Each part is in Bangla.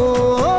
oh.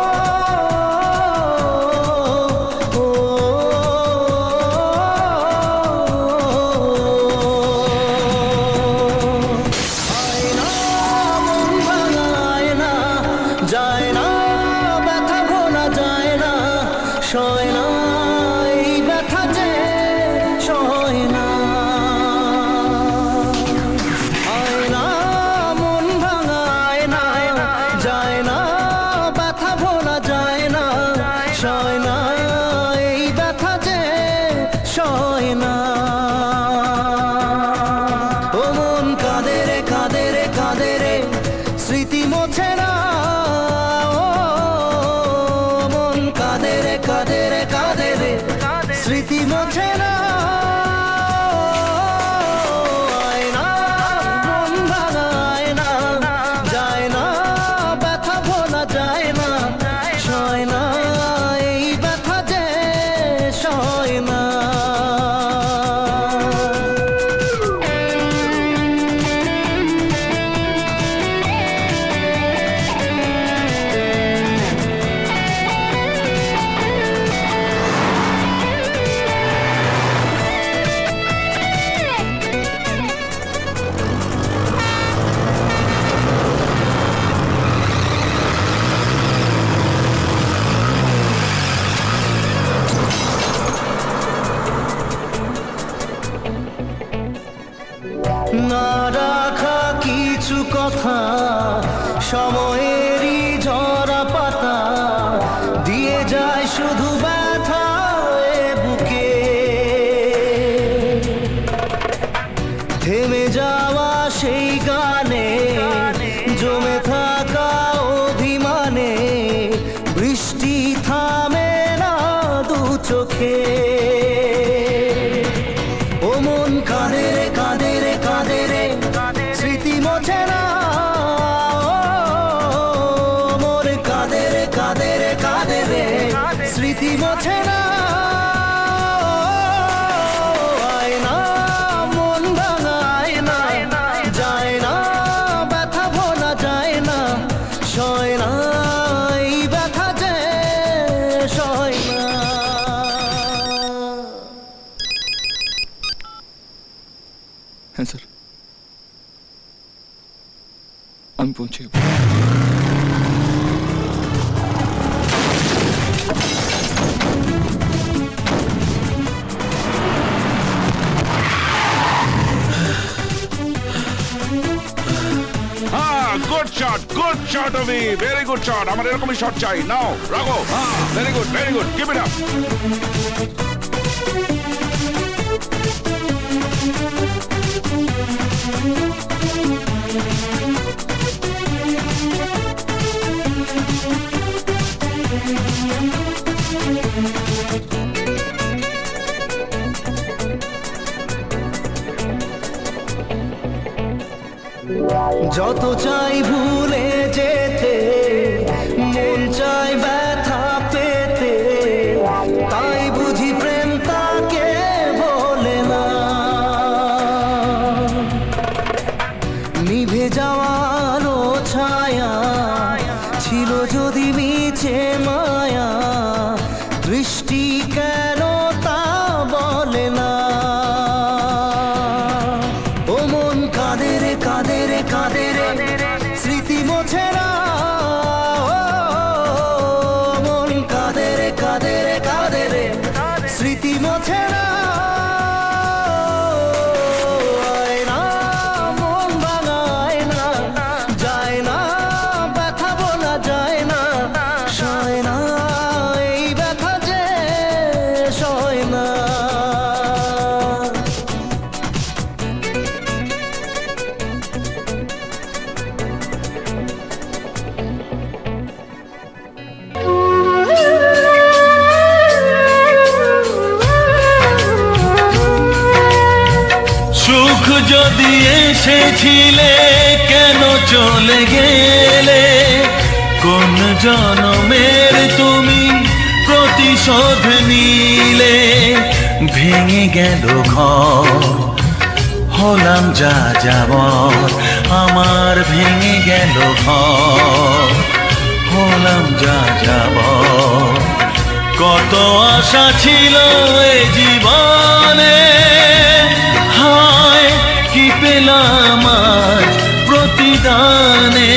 हैं सर हम पहुँचे গুড শট গুড শট অমি ভেরি গুড শট আমার এরকমই শট চাই নাও রাখো very good very good keep it up Thank you. যত চাই ভুলে যেতে মন চাই চলে গেলে কোন জনমের তুমি প্রতিশোধ নিলে? ভেঙে গেল ঘর, হলাম যা যাব আমার ভেঙে গেল ঘর। হলাম যা যাব কত আশা ছিল এ জীবনে। হায়, কি পেলাম আজ? প্রতিদানে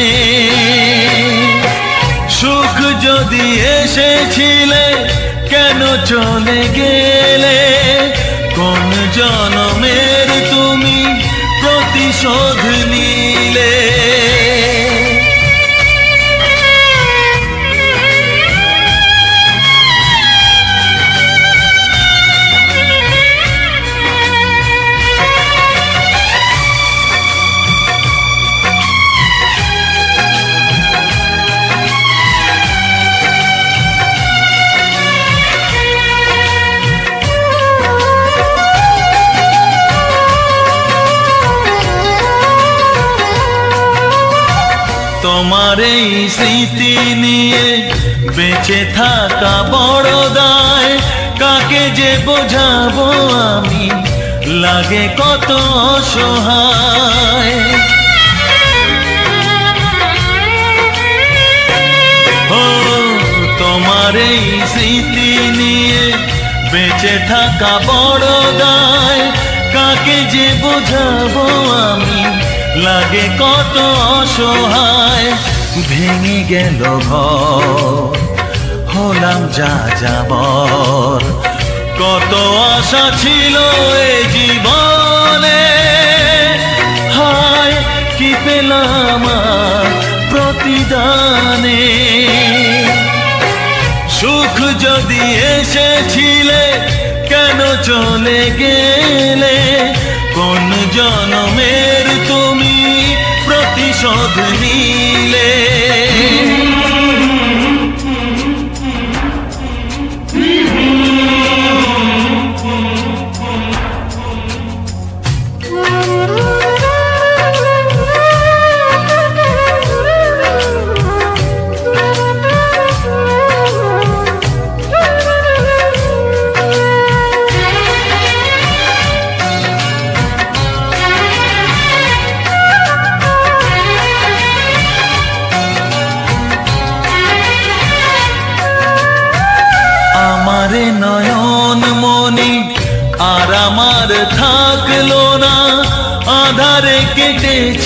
সুখ যদি এসেছিলে কেন চলে গেলে? কোন জনমের তুমি প্রতিশোধ স্মৃতি নিয়ে বেঁচে থাকা বড় দায়। কাকে যে বোঝাবো আমি? লাগে কত অসহায়। এই স্মৃতি নিয়ে বেঁচে থাকা বড় দায়। কাকে যে বোঝাবো আমি? লাগে কত অসহায়। ভেঙে গেল হলাম যা যাবর। কত আশা ছিল এ জীবনে। হায়, কি পেলাম প্রতিদানে। সুখ যদি এসেছিলে, কেন চলে গেলে? কোন জনমের তুমি প্রতিশোধ নিলে?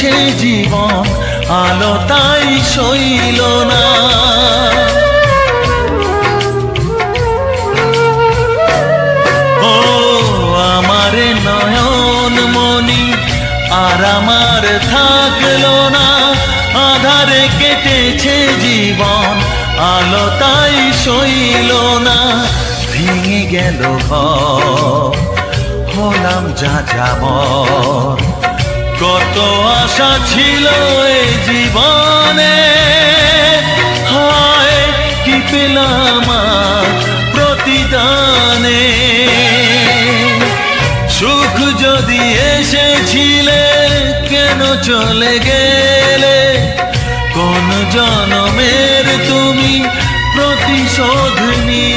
কেটেছে জীবন আলো তাই সইল না। ও আমারে নয়ন মনি আর আমার থাকল না। আধারে কেটেছে জীবন, আলো তাই সইল না। ভেঙে গেল হলাম যা যাব কত আশা ছিল এ জীবনে। হায়, কি পেলাম প্রতিদানে। সুখ যদি এসেছিলে, কেন চলে গেলে? কোন জনমের তুমি প্রতিশোধ নিলে?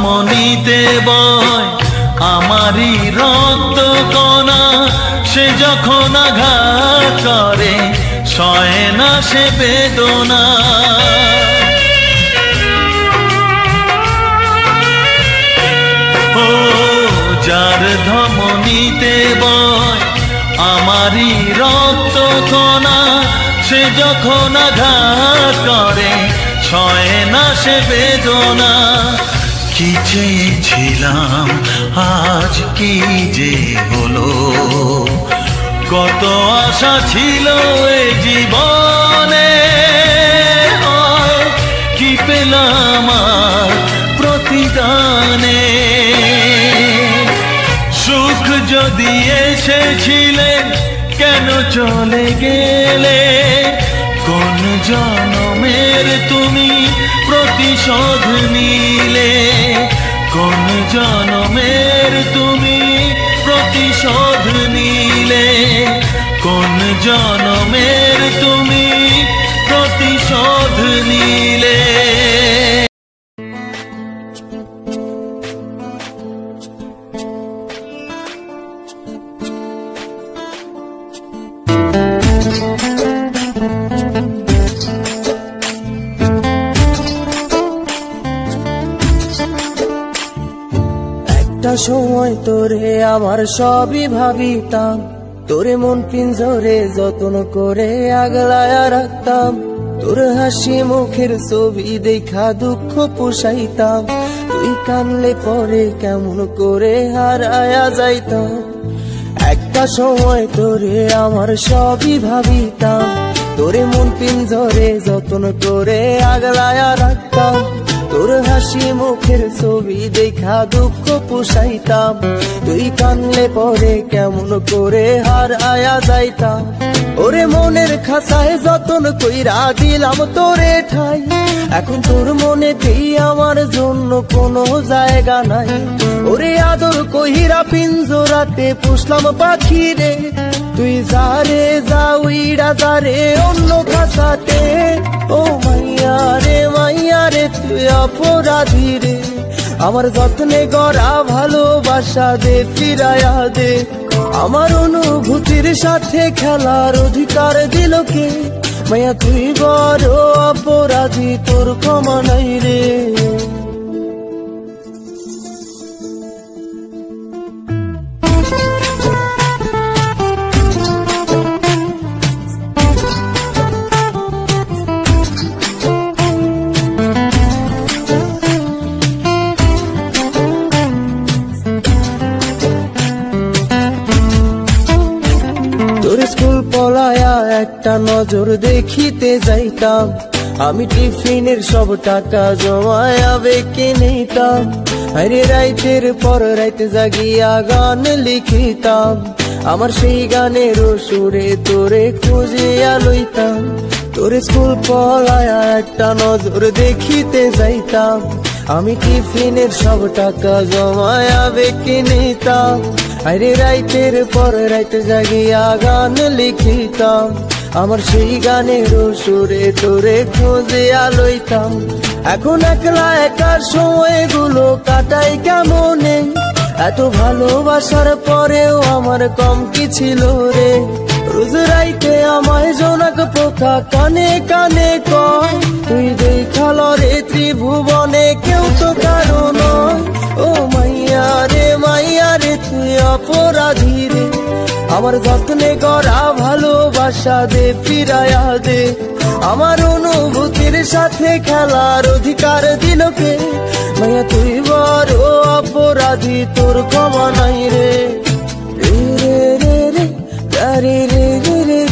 ধমনীতে বয় আমারই রক্ত কণা সে যখন আঘাত করে, সয় না সে বেদনা। ও, যার ধমনীতে বয় আমারই রক্ত কণা সে যখন আঘাত করে ছয় না সে বেদনা। কি চেয়েছিলাম, আজ কি যে হলো? কত আশা ছিল এ জীবনে কি পেলাম প্রতিদানে? সুখ যদি এসেছিলে, কেন চলে গেলে? কোন জনমের তুমি প্রতিশোধ নিলে? জনমের তুমি প্রতিশোধ নিলে? কোন জনমের সময় তোরে আমার সবই ভাবিতাম। তোরে মন পিঞ্জরে যত্ন করে আগলায়া রাখতাম। তোর হাসি মুখের ছবি দেখা দুঃখ পোষাইতাম। তুই কানলে পরে কেমন করে হারায়া যাইতাম। একটা সময় তোরে আমার সবই ভাবিতাম। তোরে মন পিঞ্জরে যত্ন করে আগলায়া রাখতাম। তোর হাসি মুখের ছবি দেখা দুঃখ পোষাইতাম। তুই কানলে পরে কেমন করে হার আয়া যাইতাম। ওরে মনের খাসায় যতন কইরা দিলাম তোরে ঠাই। এখন তোর মনে আমার জন্য কোনো জায়গা নাই। ওরে আদর কহিরা পিঞ্জোরাতে পুষলাম পাখি রে তুই যারে যা উইরা যারে অন্য খাসাতে ও মাইয়া রে মাইয়া রে, তুই অপরাধী রে। আমার যত্নে গড়া ভালোবাসা দে ফিরায়া দে। আমার অনুভূতির সাথে খেলার অধিকার দিল কে? মাইয়া, তুই বড় অপরাধী, তোর ক্ষমা নাই রে। নজর দেখিতে যাইতাম। আমি টিফিনের সব টাকা জমায়া বেকে নিতাম। আরে রাইতের পর রাইতে জাগিয়া গান লিখিতাম। আমার সেই গানের সুরে তোরে খুঁজিয়া লইতাম। তোর স্কুল পলায়া একটা নজর দেখিতে যাইতাম। আমি টিফিনের সব টাকা জমায়া বেকে নিতাম। আরে রাইতের পর রাইতে জাগিয়া গান লিখিতাম। আমার সেই গানের সুরে তোরে খুঁজে আলোইতাম। এখন একলা একা সময়গুলো কাটাই কেমনে? এত ভালোবাসার পরেও আমার কম কি ছিল রে? রোজ রাইতে আমায় জোনাক পোকা কানে কানে কয়, তুই দেখাল রে ত্রিভুবনে, কেউ তো কারও ও মাইয়া রে মাইয়া রে, তুই অপরাধী রে। আমার যত্নে গড়া আশা দে ফিরায়া দে আমার অনুভূতির সাথে খেলার অধিকার দিলকে মায়া তুই বড় অপরাধী তোর ক্ষমা নাই রে রে রে রে রে রে রে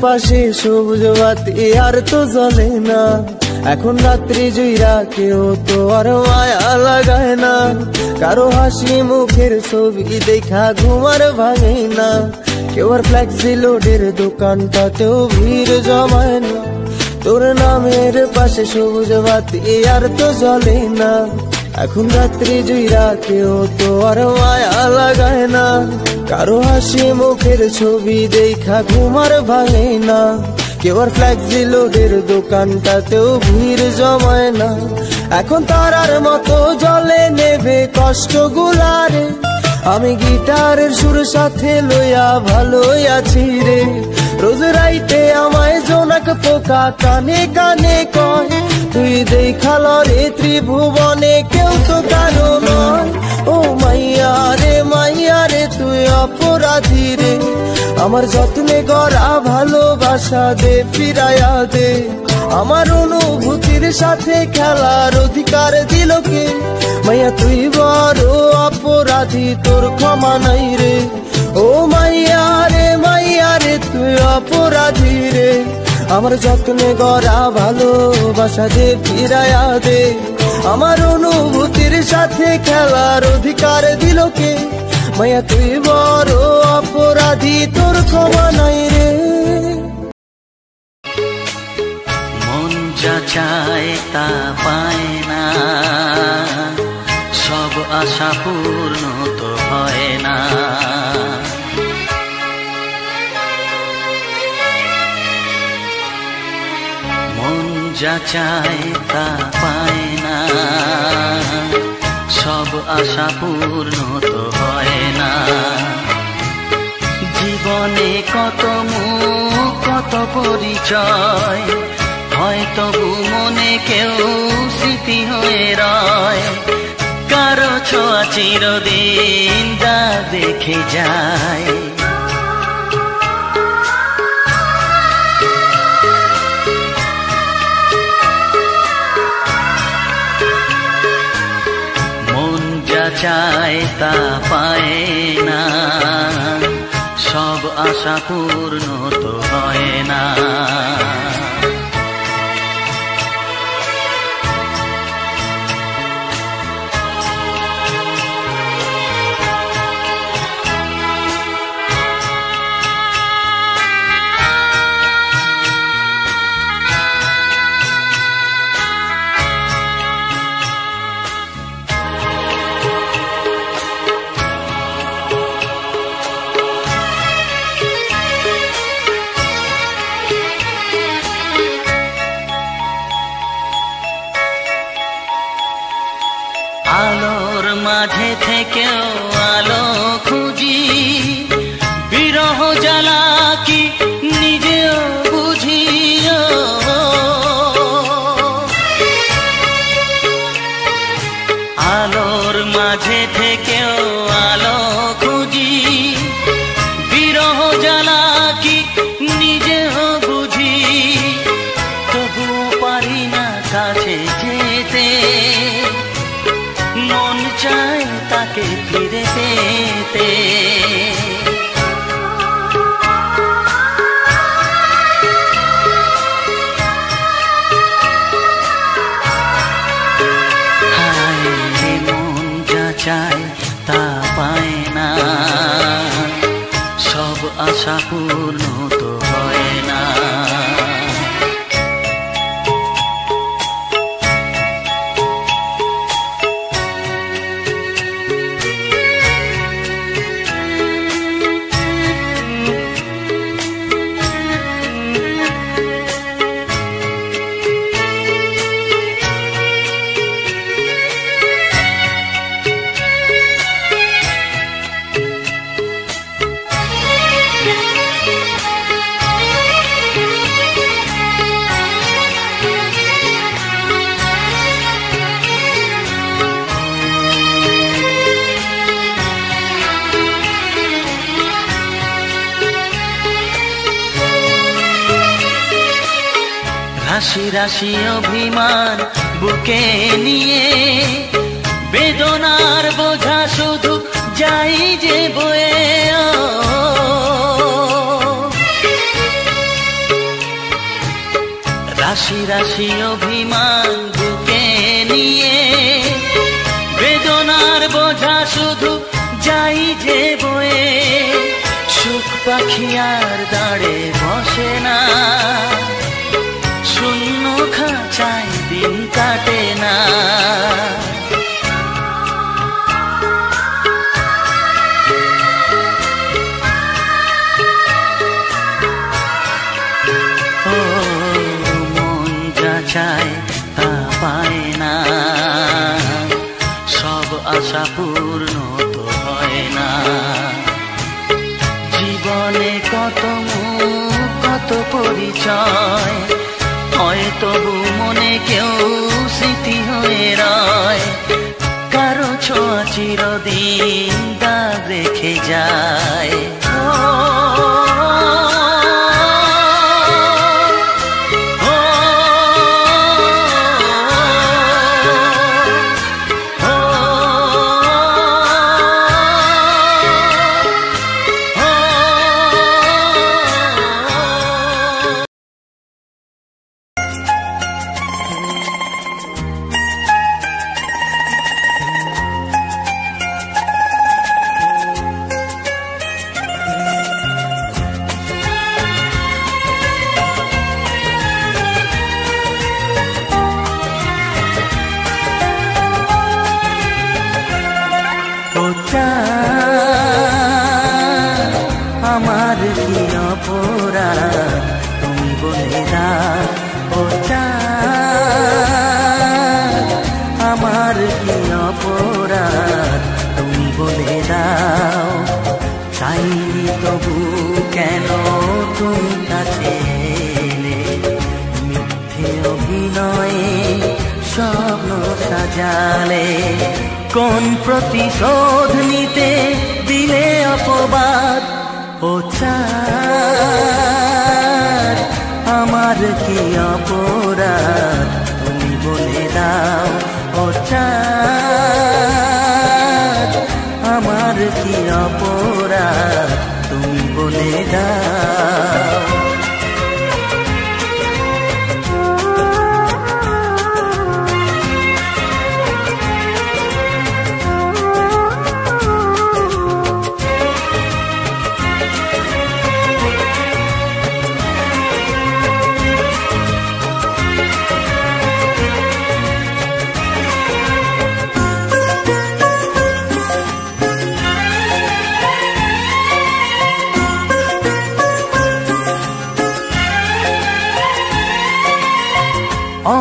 পাশে সবুজ বাতি আর তো জ্বলে না। এখন রাত্রি জুইরা কেউ তো আর মায়া লাগায় না। কারও হাসি মুখের ছবি দেখা ঘুমার ভাঙে না। কেউ আর ফ্লেক্সি লোডের দোকানটাতেও ভিড় জমায় না। তোর নামের পাশে সবুজ বাতি আর তো জ্বলে না। এখন রাত্রি জুইরা কেউ তো আর মায়া লাগায় না। কারও হাসি মুখের ছবি দেখা ঘুমার ভাঙে না। কেউ আর ফ্ল্যাক্সি লোডের দোকানটাতেও ভিড় জমায় না। এখন তারার মতো জলে নেবে কষ্ট গুলারে আমি গিটারের সুর সাথে লইয়া ভালোই আছি রে। রোজ রাইতে আমায় জোনাক পোকা কানে কানে কয় তুই দেখাল রে ত্রিভুবনে কেউ তো কারও নয়। ও মাইয়া রে মাইয়া রে, তুই অপরাধী রে। আমার যত্নে গড়া ভালোবাসা দে ফিরায়া দে। আমার অনুভূতির সাথে খেলার অধিকার দিল কে? মাইয়া, তুই বড় অপরাধী, তোর ক্ষমা নাই রে। ও মাইয়া রে মাইয়া রে, তুই অপরাধী রে। আমার যত্নে গড়া ভালোবাসা দে ফিরায়া দে। আমার অনুভূতির সাথে খেলার অধিকার দিল কে? মাইয়া তুই বড় অপরাধী, তোর ক্ষমা নাই রে। মন যা চায় তা পায় না। সব আশা পূর্ণ তো হয় না। যা চায় তা পায় না। সব আশা পূর্ণ তো হয় না। জীবনে কত মুখ, কত পরিচয়, হয়তো মনে কেউ স্মৃতি হয়ে রয়। কারও ছোঁয়া চিরদিন যা দেখে যায়। চায় তা পায় না। সব আশা পূর্ণ তো হয় না। রাশি অভিমান বুকে নিয়ে। বেদনার বোঝা শুধু যাই যে বয়ে রাশি রাশি অভিমান বুকে নিয়ে। বেদনার বোঝা শুধু যাই যে বয়ে। সুখ পাখি আর দাঁড়ে বসে না। খাঁচায় দিন কাটে না। চায় পায় না। সব আশা পূর্ণ তো হয় না। জীবনে কত মুখ, কত পরিচয় হয় তবু মনে কেউ স্মৃতি হয়ে রয়। কারও ছোঁয়া চিরদিন দাগ রেখে যায়। ও, চাইনি তবু কেন তুমি কাছে মিথ্যে অভিনয়ে স্বপ্ন সাজালে। কোন প্রতিশোধ নিতে দিলে অপবাদ? ও আমার কি অপরাধ? তুমি বলে দাও ও চাঁদ, আমার কি অপরাধ তুমি বলে দাও।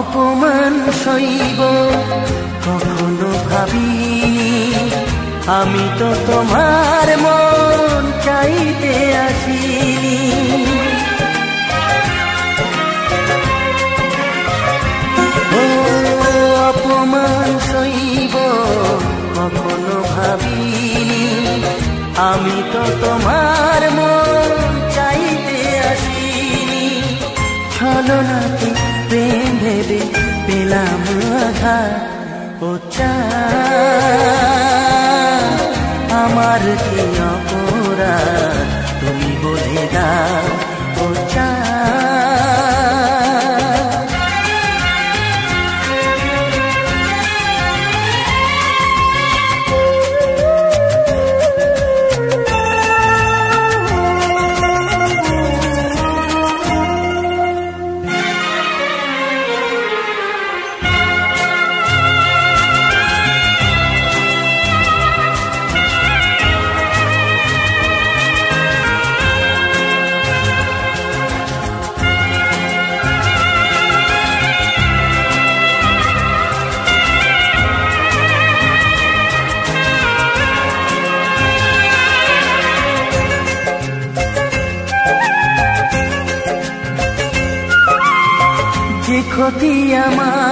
অপমান সইব, কখনো ভাবিনি। আমি তো তোমার মন চাইতে আসিনি। ও অপমান সইব, কখনো ভাবিনি। আমি তো আমার কি অপরাধ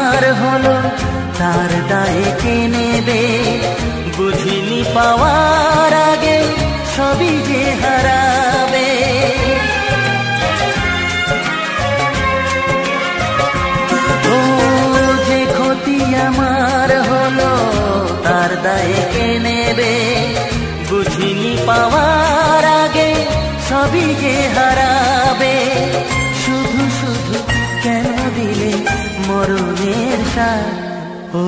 আমার হলো তার দায় কে নেবে বুঝিনি পাওয়ার আগে সবই যে হারাবে। যে ক্ষতি আমার হলো তার দায়ে কে নেবে বুঝিনি পাওয়ার আগে সবই যে হারাবে। মরণের সার, ও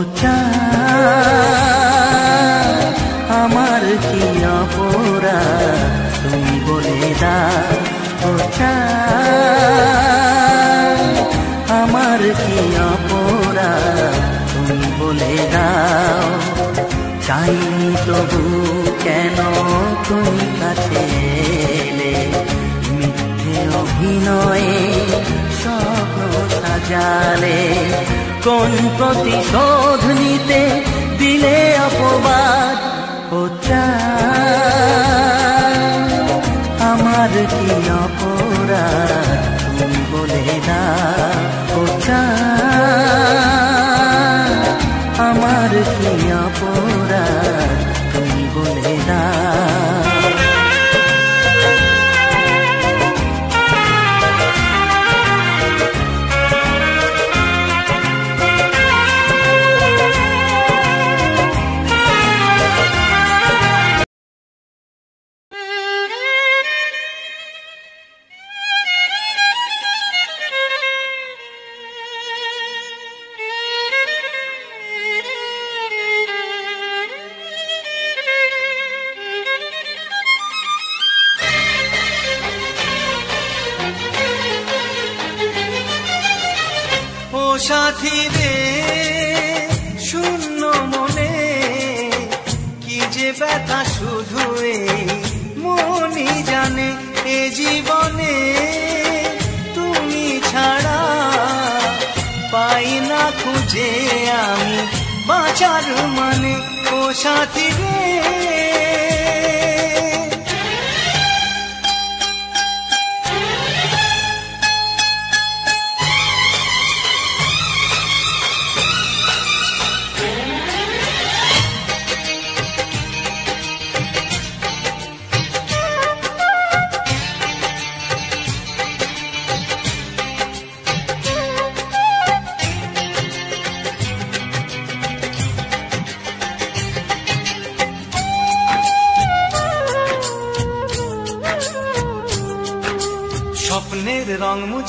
আমার কি অপরাধ? তুমি বলে দাও, ও আমার কি অপরাধ? তুমি বলে দাও, চাইনি তবু কেন তুমি কাছে এলে? মিথ্যে অভিনয়ে জানে। কোন প্রতিশোধ নিতে দিলে অপবাদ পোচা আমার কি অপরাধ তুমি বলে না ও আমার কি অপরাধ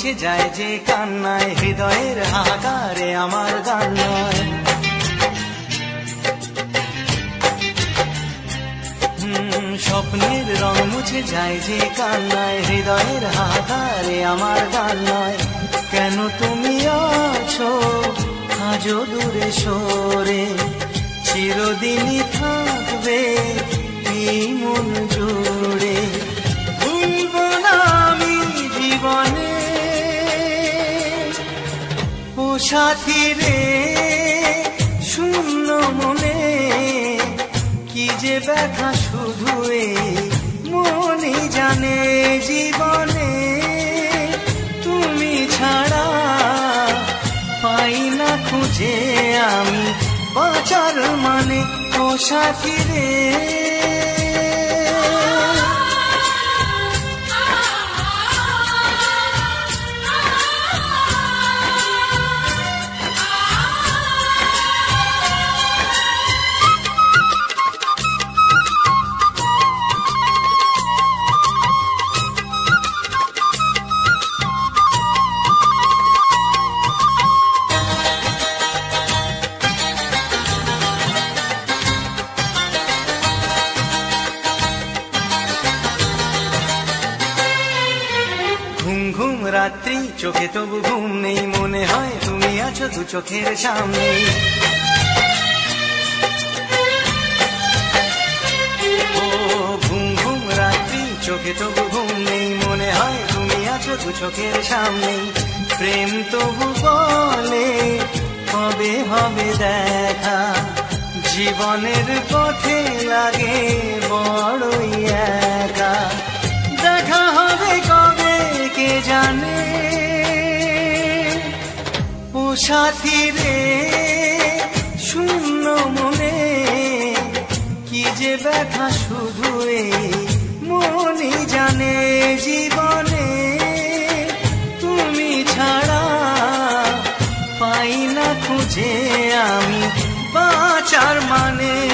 মুছে যায় যে কান্নায়, হৃদয়ের হাহাকারে আমার গান নয় স্বপ্নের রং মুছে যায় যে কান্নায়, হৃদয়ের হাহাকারে আমার গান নয় কেন তুমি আছো? আজও দূরে সরে। চিরদিনই থাকবে এই মন সাথী রে, শূন্য মনে। কি যে ব্যথা শুধু মনে জানে জীবনে। তুমি ছাড়া পাই না খুঁজে আমি বাঁচার মানে ও সাথী রে। চোখে তবু ঘুম নেই, মনে হয় তুমি আছো দু চোখের সামনে। ঘুম ঘুম, রাত্রি, চোখে তবু ঘুম নেই, মনে হয় তুমি আছো দু চোখের সামনে। প্রেম তবু বলে কবে হবে দেখা। জীবনের পথে লাগে বড়ই একা। দেখা হবে কবে, কে জানে? সাথী রে শূন্য মনে, কি যে ব্যথা শুধু মনে জানে জীবনে। তুমি ছাড়া পাই না খুঁজে আমি বাঁচার মানে।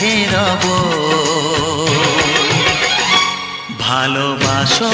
কাছে ভালোবাসো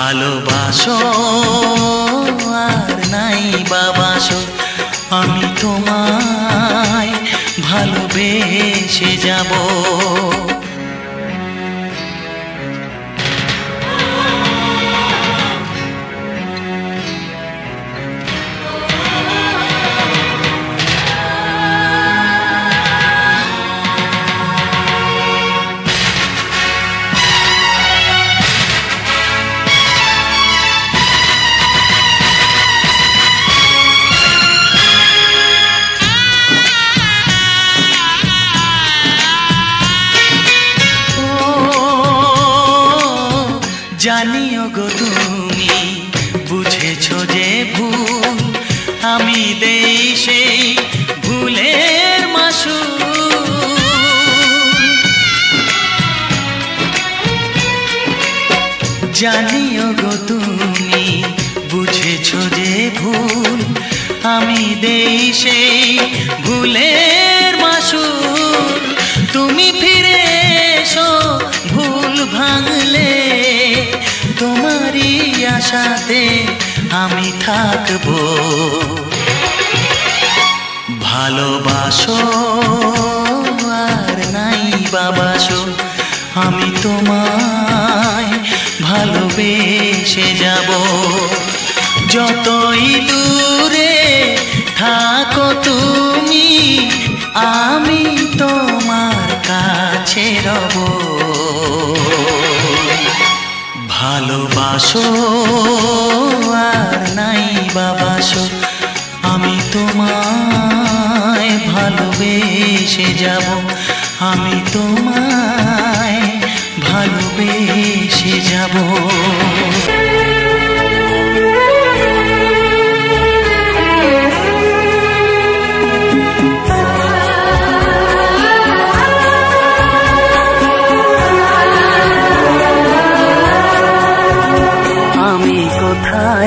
ভালোবাসো আর নাই বাবাসো আমি তোমায় ভালোবেসে। ভুল। আমি দেই সেই ভুলের মাসুল। তুমি ফিরে এসো, ভুল ভাঙলে। তোমারই আশাতে আমি থাকব। ভালোবাসো আর নাই বাবাসো, আমি তোমায় ভালোবেসে যাব। যতই দূরে থাকো তুমি, আমি তোমার কাছে রব। ভালোবাসো আর নাই বাবাসো, আমি তোমায় ভালোবেসে যাব। আমি তোমায় ভালোবেসে যাব।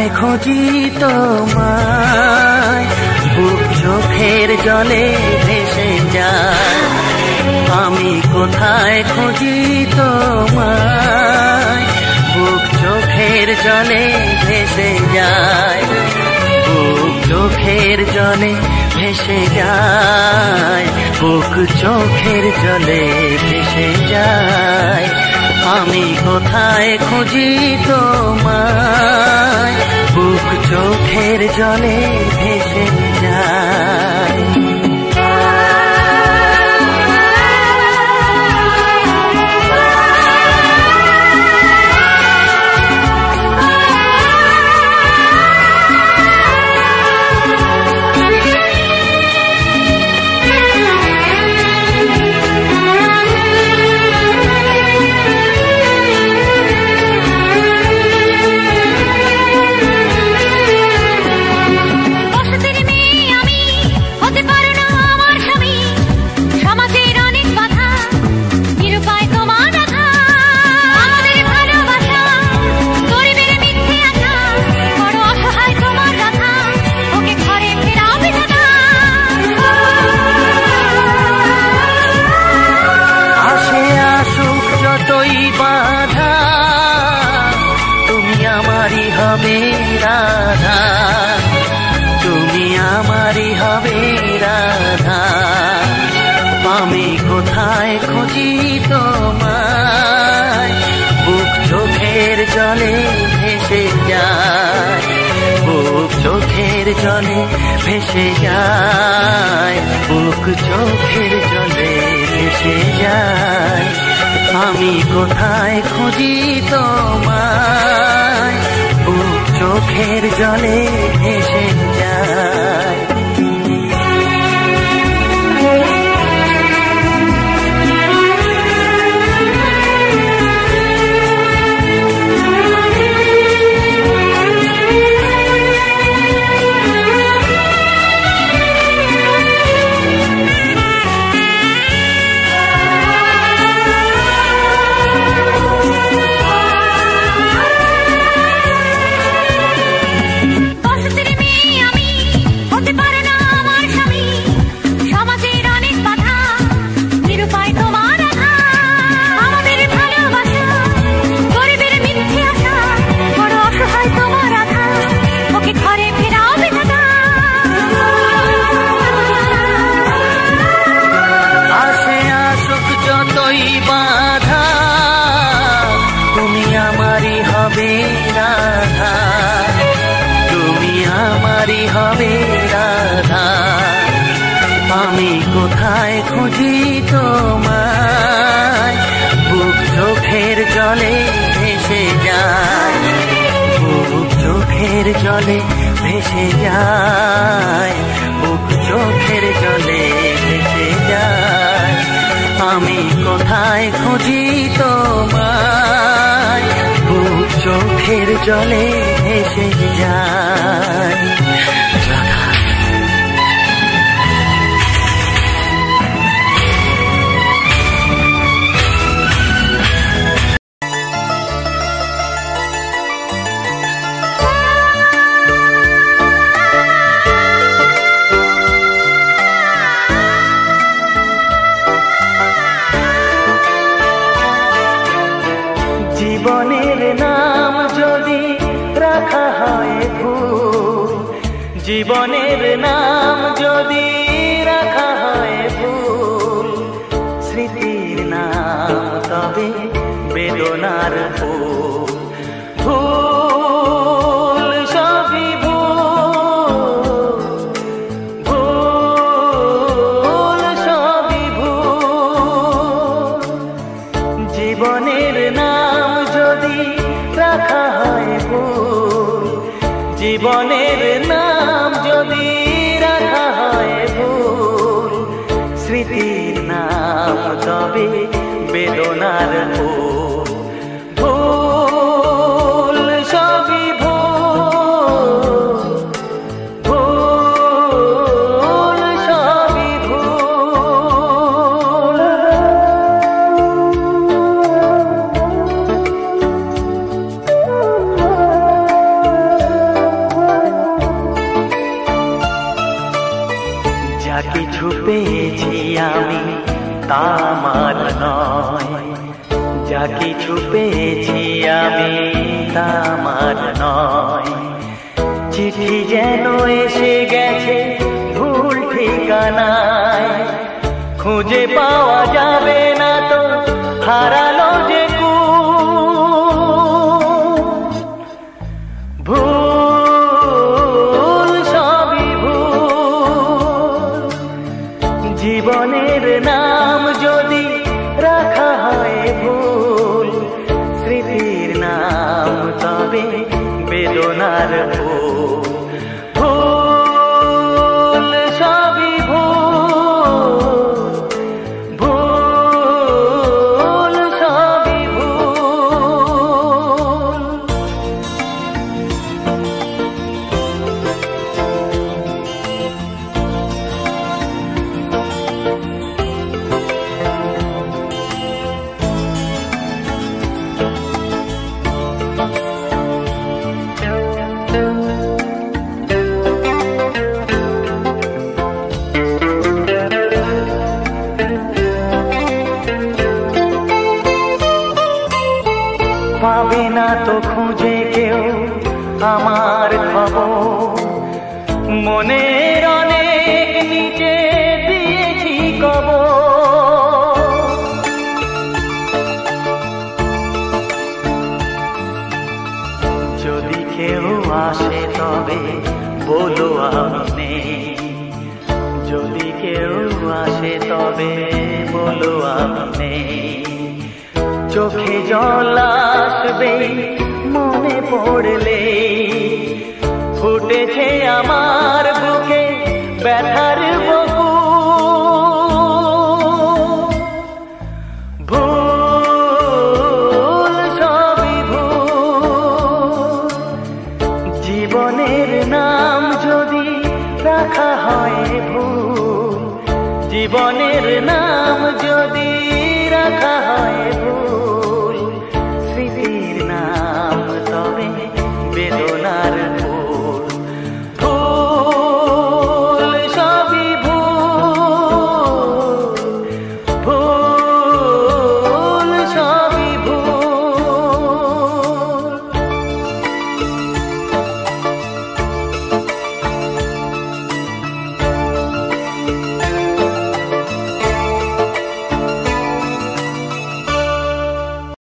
কোথায় খুঁজি তোমায়। বুক চোখের জলে ভেসে যায়। আমি কোথায় খুঁজি তোমায়? বুক চোখের জলে ভেসে যায়। বুক চোখের জলে ভেসে যায়। বুক চোখের জলে ভেসে যায়। আমি কোথায় খুঁজি তোমায়? বুক চোখের জলে ভেসে যায়। যতই বাধা। তুমি আমারই হবে রাধা। তুমি আমারই হবে রাধা। আমি কোথায় খুঁজি তোমায়? বুক চোখের জলে ভেসে যায়। বুক চোখের জলে ভেসে যায়। বুক চোখের জলে ভেসে যায়। আমি কোথায় খুঁজি তোমায়? চোখের জলে ভেসে যায়। ভেসে যায় চোখের জলে ভেসে আমি কোথায় খুঁজি তোমায়? বুক চোখের জলে ভেসে যায়। হয় জীবনের নাম যদি রাখা হয় ভুল স্মৃতির নাম তবে বেদনার ফুল কিছু পেয়েছি আমি তামার নয়। চিঠি যেন এসে গেছে ভুল ঠিকানায়। খুঁজে পাওয়া তবে বলো আপনি। চোখে জল আসবে মনে পড়লে। ফুটেছে আমার বুকে ব্যথার